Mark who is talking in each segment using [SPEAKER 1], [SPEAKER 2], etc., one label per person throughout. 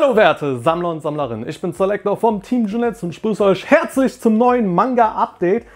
[SPEAKER 1] Hallo werte Sammler und Sammlerinnen, ich bin Selector vom Team Junetz und ich begrüße euch herzlich zum neuen Manga-Update.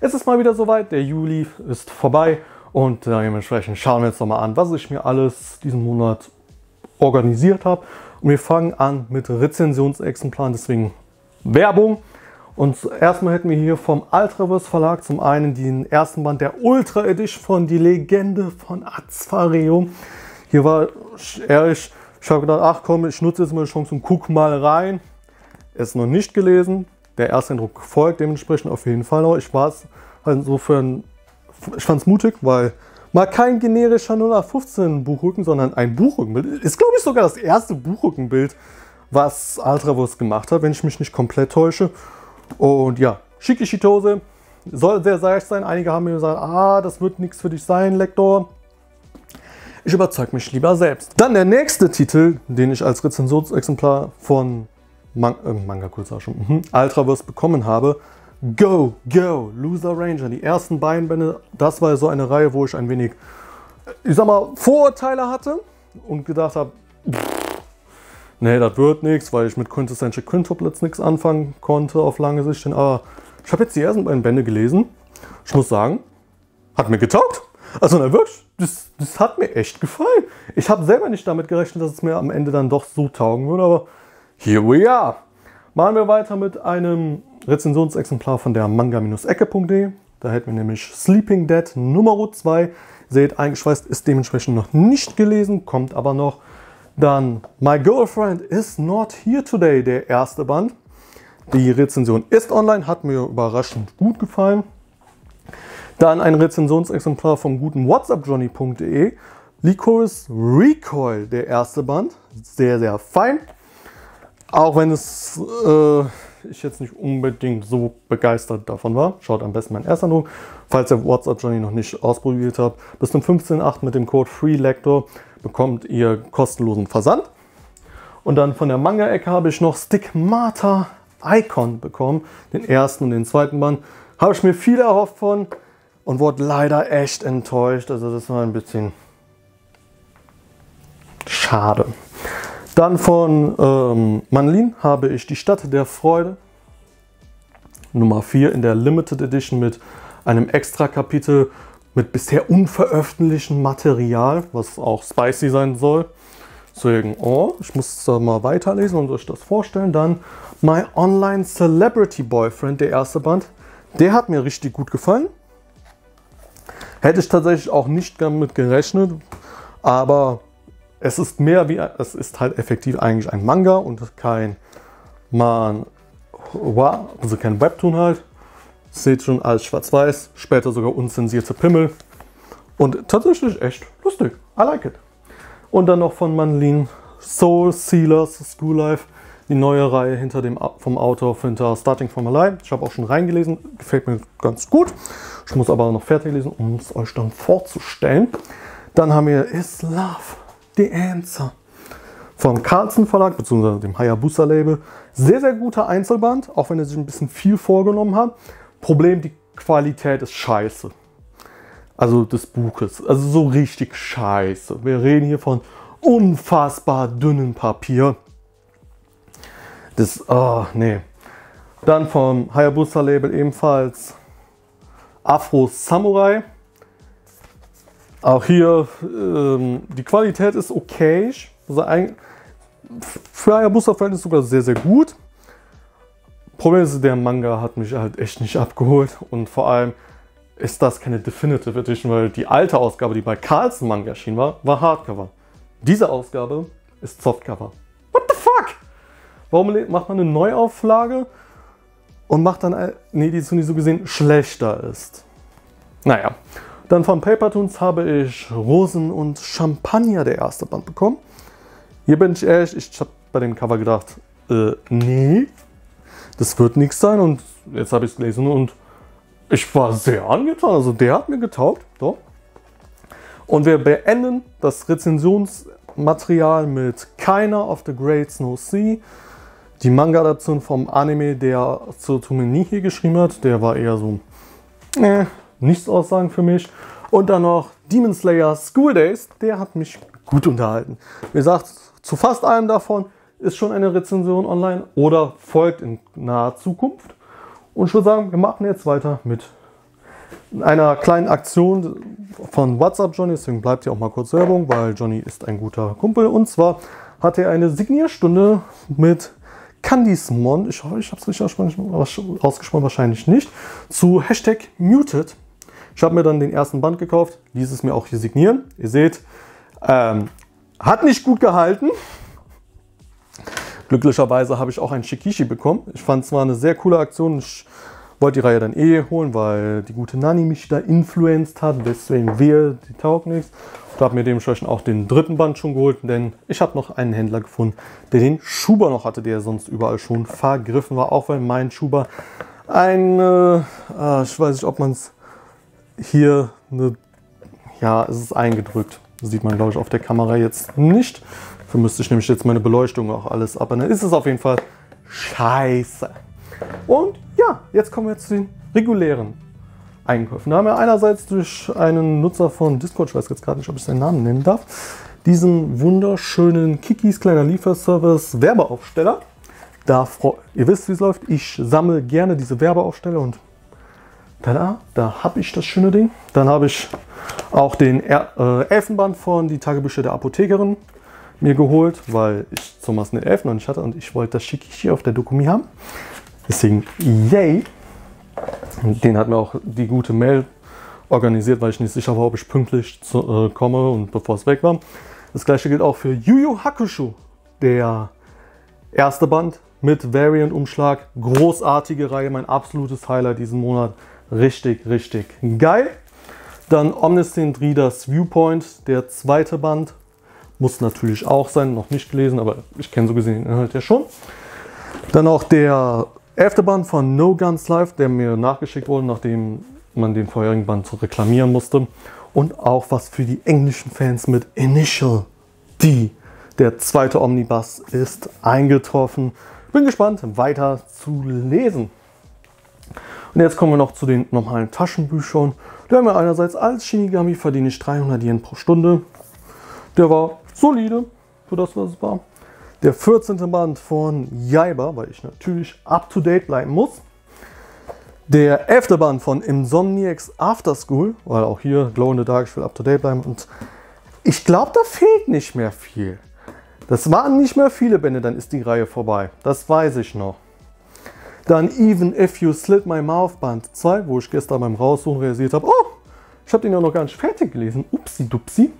[SPEAKER 1] Es ist mal wieder soweit, der Juli ist vorbei und dementsprechend schauen wir jetzt nochmal an, was ich mir alles diesen Monat organisiert habe. Und wir fangen an mit Rezensionsexemplaren, deswegen Werbung. Und erstmal hätten wir hier vom Ultraverse Verlag zum einen den ersten Band der Ultra Edition von Die Legende von Azfareo. Hier war ehrlich ich habe gedacht, ach komm, ich nutze jetzt mal die Chance und guck mal rein. Ist noch nicht gelesen. Der erste Eindruck folgt dementsprechend auf jeden Fall noch. Ich war es halt insofern, ich fand es mutig, weil mal kein generischer 0815 Buchrücken, sondern ein Buchrückenbild. Ist, glaube ich, sogar das erste Buchrückenbild, was Ultrawurst gemacht hat, wenn ich mich nicht komplett täusche. Und ja, schicke Shitose. Soll sehr seicht sein. Einige haben mir gesagt, ah, das wird nichts für dich sein, Lektor. Ich überzeuge mich lieber selbst. Dann der nächste Titel, den ich als Rezensionsexemplar von Man äh, Manga schon, mhm, Ultraverse bekommen habe. Go, Go, Loser Ranger. Die ersten beiden Bände, das war so eine Reihe, wo ich ein wenig, ich sag mal, Vorurteile hatte und gedacht habe, nee, das wird nichts, weil ich mit Quintessential Quintuplets nichts anfangen konnte auf lange Sicht. Aber ich habe jetzt die ersten beiden Bände gelesen. Ich muss sagen, hat mir getaugt. Also na wirklich, das, das hat mir echt gefallen. Ich habe selber nicht damit gerechnet, dass es mir am Ende dann doch so taugen würde, aber here we are. Machen wir weiter mit einem Rezensionsexemplar von der manga-ecke.de. Da hätten wir nämlich Sleeping Dead Nummer 2. Seht, eingeschweißt ist dementsprechend noch nicht gelesen, kommt aber noch. Dann My Girlfriend is Not Here Today, der erste Band. Die Rezension ist online, hat mir überraschend gut gefallen. Dann ein Rezensionsexemplar vom guten WhatsAppJohnny.de. Licorice Recoil, der erste Band. Sehr, sehr fein. Auch wenn es äh, ich jetzt nicht unbedingt so begeistert davon war. Schaut am besten mein erster Eindruck. Falls ihr WhatsApp Johnny noch nicht ausprobiert habt, bis zum 15.8 mit dem Code FreeLector bekommt ihr kostenlosen Versand. Und dann von der Manga-Ecke habe ich noch Stigmata Icon bekommen. Den ersten und den zweiten Band. Habe ich mir viel erhofft von und wurde leider echt enttäuscht. Also das war ein bisschen schade. Dann von ähm, Manlin habe ich die Stadt der Freude Nummer 4 in der Limited Edition mit einem extra Kapitel mit bisher unveröffentlichtem Material, was auch spicy sein soll. Deswegen, oh, ich muss da mal weiterlesen und euch das vorstellen. Dann My Online Celebrity Boyfriend, der erste Band. Der hat mir richtig gut gefallen. Hätte ich tatsächlich auch nicht damit gerechnet, aber es ist mehr wie, es ist halt effektiv eigentlich ein Manga und kein Man, also kein Webtoon halt. Seht schon als schwarz-weiß, später sogar unzensierte Pimmel. Und tatsächlich echt lustig. I like it. Und dann noch von Manlin Soul Sealers School Life. Die neue Reihe hinter dem, vom Autor hinter Starting from Alive. Ich habe auch schon reingelesen, gefällt mir ganz gut. Ich muss aber noch fertig lesen, um es euch dann vorzustellen. Dann haben wir Is Love the Answer vom Carlsen Verlag bzw. dem Hayabusa Label. Sehr, sehr guter Einzelband, auch wenn er sich ein bisschen viel vorgenommen hat. Problem, die Qualität ist scheiße. Also des Buches. Also so richtig scheiße. Wir reden hier von unfassbar dünnem Papier. Das, oh, nee. Dann vom Hayabusa Label ebenfalls Afro Samurai. Auch hier, ähm, die Qualität ist okay. Also ein, für Hayabusa-Verhältnis sogar sehr, sehr gut. Problem ist, der Manga hat mich halt echt nicht abgeholt. Und vor allem ist das keine Definitive Edition, weil die alte Ausgabe, die bei Carlsen Manga erschienen war, war Hardcover. Diese Ausgabe ist Softcover. What the fuck? Warum macht man eine Neuauflage und macht dann eine Edition, die so gesehen schlechter ist? Naja, dann von Papertoons habe ich Rosen und Champagner, der erste Band, bekommen. Hier bin ich ehrlich, ich habe bei dem Cover gedacht, äh, nee, das wird nichts sein. Und jetzt habe ich es gelesen und ich war sehr angetan. Also der hat mir getaugt, doch. Und wir beenden das Rezensionsmaterial mit Keiner of the Great Snow Sea. Die Manga-Adaption vom Anime, der Tsutomu Nihi geschrieben hat, der war eher so, äh, nichts aussagen für mich. Und dann noch Demon Slayer School Days, der hat mich gut unterhalten. Wie gesagt, zu fast allem davon ist schon eine Rezension online oder folgt in naher Zukunft. Und ich würde sagen, wir machen jetzt weiter mit einer kleinen Aktion von WhatsApp Johnny. Deswegen bleibt hier auch mal kurz Werbung, weil Johnny ist ein guter Kumpel. Und zwar hat er eine Signierstunde mit Candysmon, ich hoffe, ich habe es richtig ausgesprochen, wahrscheinlich nicht, zu Hashtag Muted. Ich habe mir dann den ersten Band gekauft, ließ es mir auch hier signieren. Ihr seht, ähm, hat nicht gut gehalten. Glücklicherweise habe ich auch ein Shikishi bekommen. Ich fand es war eine sehr coole Aktion. Ich wollte die Reihe dann eh holen, weil die gute Nani mich da influenced hat. Deswegen wehe, die taugt nichts. Ich habe mir dementsprechend auch den dritten Band schon geholt, denn ich habe noch einen Händler gefunden, der den Schuber noch hatte, der sonst überall schon vergriffen war. Auch weil mein Schuber ein, äh, ich weiß nicht, ob man es hier, eine, ja, es ist eingedrückt. Das sieht man, glaube ich, auf der Kamera jetzt nicht. Dafür müsste ich nämlich jetzt meine Beleuchtung auch alles ab. Dann ist es auf jeden Fall scheiße. Und ja, jetzt kommen wir zu den regulären Einkäufen. Da haben wir einerseits durch einen Nutzer von Discord, ich weiß jetzt gerade nicht, ob ich seinen Namen nennen darf, diesen wunderschönen Kikis kleiner Lieferservice Werbeaufsteller. Da, ihr wisst, wie es läuft. Ich sammle gerne diese Werbeaufsteller und tada, da habe ich das schöne Ding. Dann habe ich auch den äh, Elfenband von Die Tagebücher der Apothekerin mir geholt, weil ich Thomas den Elfen noch nicht hatte und ich wollte das Shikishi auf der Dokumi haben. Deswegen, yay! Den hat mir auch die gute Mail organisiert, weil ich nicht sicher war, ob ich pünktlich zu, äh, komme und bevor es weg war. Das gleiche gilt auch für Yu Yu Hakusho, der erste Band mit Variant-Umschlag. Großartige Reihe, mein absolutes Highlight diesen Monat. Richtig, richtig geil. Dann Omniscient Readers Viewpoint, der zweite Band. Muss natürlich auch sein, noch nicht gelesen, aber ich kenne so gesehen den Inhalt ja schon. Dann auch der elfte Band von No Guns Life, der mir nachgeschickt wurde, nachdem man den vorherigen Band reklamieren musste. Und auch was für die englischen Fans mit Initial D. Der zweite Omnibus ist eingetroffen. Bin gespannt, weiter zu lesen. Und jetzt kommen wir noch zu den normalen Taschenbüchern. Der haben wir einerseits als Shinigami verdiene ich 300 Yen pro Stunde. Der war solide für das, was es war der 14. Band von Jaiba, weil ich natürlich up to date bleiben muss. Der 11. Band von Insomniacs After School, weil auch hier Glow in the Dark, ich will up to date bleiben. Und ich glaube, da fehlt nicht mehr viel. Das waren nicht mehr viele Bände, dann ist die Reihe vorbei. Das weiß ich noch. Dann Even If You Slit My Mouth Band 2, wo ich gestern beim Raussuchen realisiert habe, oh, ich habe den ja noch gar nicht fertig gelesen. Upsi dupsi.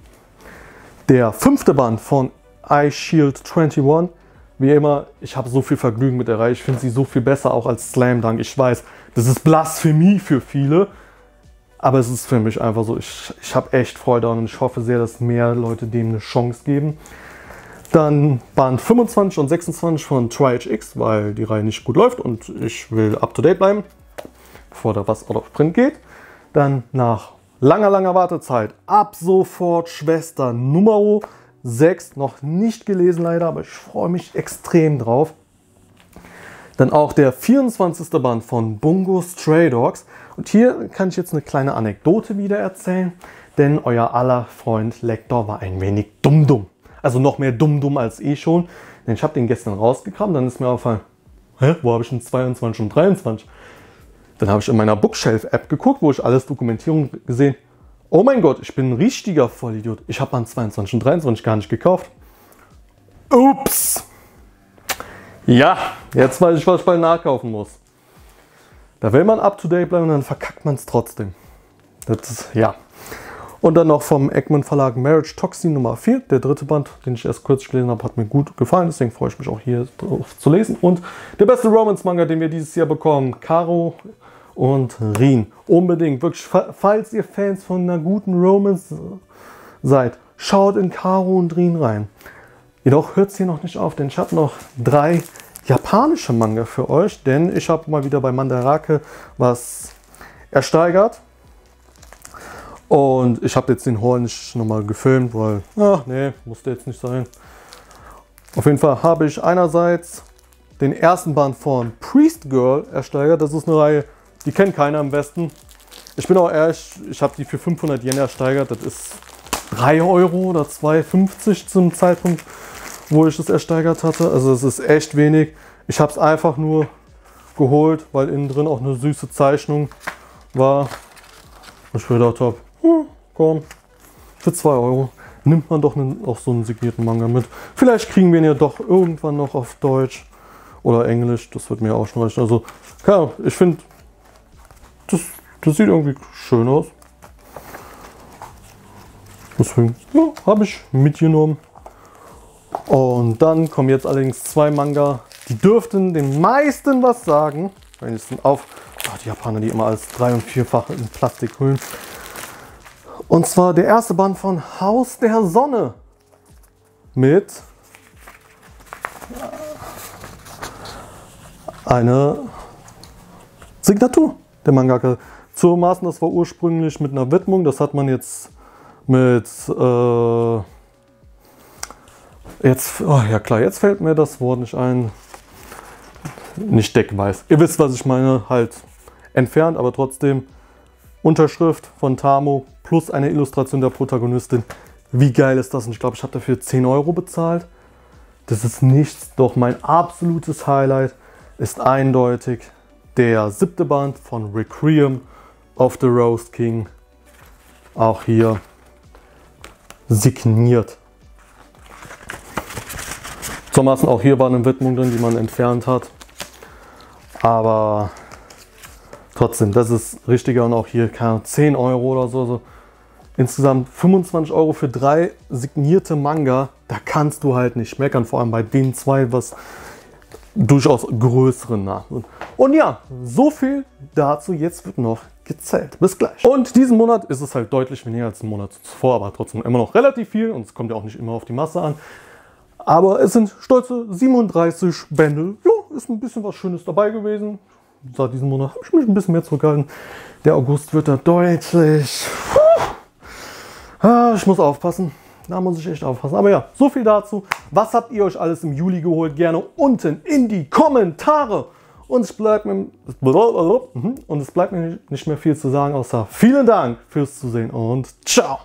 [SPEAKER 1] Der fünfte Band von iShield 21. Wie immer, ich habe so viel Vergnügen mit der Reihe. Ich finde sie so viel besser auch als Slam Dunk. Ich weiß, das ist Blasphemie für viele. Aber es ist für mich einfach so, ich, ich habe echt Freude daran und ich hoffe sehr, dass mehr Leute dem eine Chance geben. Dann Band 25 und 26 von TryHX, weil die Reihe nicht gut läuft und ich will up to date bleiben, bevor da was out of print geht. Dann nach langer, langer Wartezeit ab sofort Schwester Numero 6 noch nicht gelesen leider, aber ich freue mich extrem drauf. Dann auch der 24. Band von Bungo Stray Dogs. Und hier kann ich jetzt eine kleine Anekdote wieder erzählen, denn euer aller Freund Lektor war ein wenig dumm-dumm. Also noch mehr dumm-dumm als eh schon. Denn ich habe den gestern rausgekramt, dann ist mir aufgefallen, hä, wo habe ich denn 22 und 23? Dann habe ich in meiner Bookshelf-App geguckt, wo ich alles Dokumentierung gesehen Oh mein Gott, ich bin ein richtiger Vollidiot. Ich habe an 22 und 23 gar nicht gekauft. Ups. Ja, jetzt weiß ich, was ich bald nachkaufen muss. Da will man up to date bleiben und dann verkackt man es trotzdem. Das ist, ja. Und dann noch vom Egmont Verlag Marriage Toxin Nummer 4, der dritte Band, den ich erst kurz gelesen habe, hat mir gut gefallen, deswegen freue ich mich auch hier drauf zu lesen. Und der beste Romance-Manga, den wir dieses Jahr bekommen, Caro und Rien. Unbedingt, wirklich, falls ihr Fans von einer guten Romance seid, schaut in Karo und Rien rein. Jedoch hört es hier noch nicht auf, denn ich habe noch drei japanische Manga für euch, denn ich habe mal wieder bei Mandarake was ersteigert. Und ich habe jetzt den Haul nicht nochmal gefilmt, weil, ach nee, musste jetzt nicht sein. Auf jeden Fall habe ich einerseits den ersten Band von Priest Girl ersteigert. Das ist eine Reihe, die kennt keiner am besten. Ich bin auch ehrlich, ich habe die für 500 Yen ersteigert. Das ist 3 Euro oder 2,50 zum Zeitpunkt, wo ich es ersteigert hatte. Also es ist echt wenig. Ich habe es einfach nur geholt, weil innen drin auch eine süße Zeichnung war. Und ich gedacht habe, hm, komm, für 2 Euro nimmt man doch einen, auch so einen signierten Manga mit. Vielleicht kriegen wir ihn ja doch irgendwann noch auf Deutsch oder Englisch. Das wird mir auch schon reichen. Also, ja, ich finde, das, das sieht irgendwie schön aus. Deswegen ja, habe ich mitgenommen. Und dann kommen jetzt allerdings zwei Manga, die dürften den meisten was sagen. Wenigstens auf oh, die Japaner, die immer als drei- und vierfach in Plastik hüllen. Und zwar der erste Band von Haus der Sonne mit einer Signatur der Mangaka. Zumaßen, das war ursprünglich mit einer Widmung, das hat man jetzt mit äh, jetzt, oh ja klar, jetzt fällt mir das Wort nicht ein. Nicht deckweiß. Ihr wisst, was ich meine, halt entfernt, aber trotzdem Unterschrift von Tamo plus eine Illustration der Protagonistin. Wie geil ist das? Und ich glaube, ich habe dafür 10 Euro bezahlt. Das ist nichts, doch mein absolutes Highlight ist eindeutig der siebte Band von Requiem of the Roast King. Auch hier signiert. Zummaßen auch hier war eine Widmung drin, die man entfernt hat. Aber trotzdem, das ist richtiger und auch hier keine 10 Euro oder so. Also insgesamt 25 Euro für drei signierte Manga. Da kannst du halt nicht meckern, vor allem bei den zwei, was durchaus größeren Namen. Und ja, so viel dazu. Jetzt wird noch gezählt. Bis gleich. Und diesen Monat ist es halt deutlich weniger als im Monat zuvor, aber trotzdem immer noch relativ viel und es kommt ja auch nicht immer auf die Masse an. Aber es sind stolze 37 Bändel. Ja, ist ein bisschen was Schönes dabei gewesen. Seit diesem Monat habe ich mich ein bisschen mehr zurückgehalten. Der August wird da deutlich. Ah, ich muss aufpassen. Da muss ich echt aufpassen. Aber ja, so viel dazu. Was habt ihr euch alles im Juli geholt? Gerne unten in die Kommentare. Und es bleibt mir, und es bleibt mir nicht mehr viel zu sagen, außer vielen Dank fürs Zusehen und ciao.